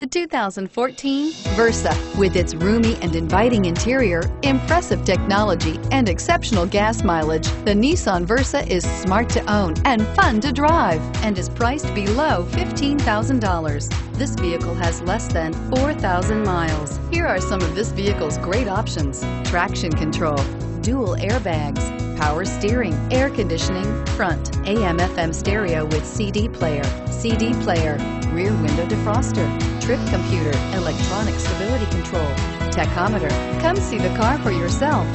The 2014 Versa. With its roomy and inviting interior, impressive technology, and exceptional gas mileage, the Nissan Versa is smart to own and fun to drive and is priced below $15,000. This vehicle has less than 4,000 miles. Here are some of this vehicle's great options. Traction control, dual airbags, power steering, air conditioning, front, AM FM stereo with CD player, CD player, rear window defroster, trip computer, electronic stability control, tachometer. Come see the car for yourself.